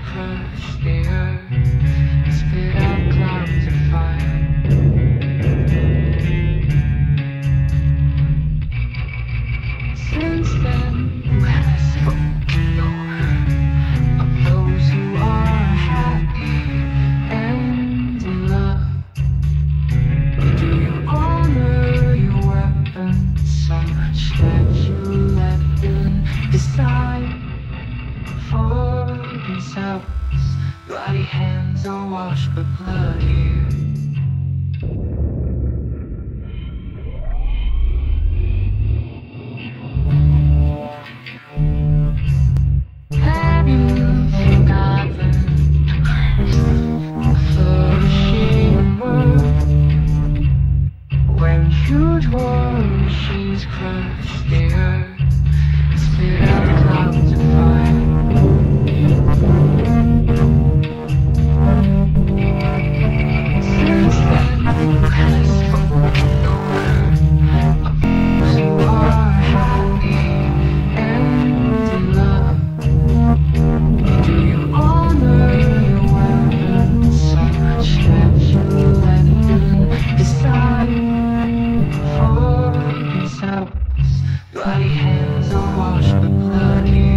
crushed. so washed with blood. 如果想和你。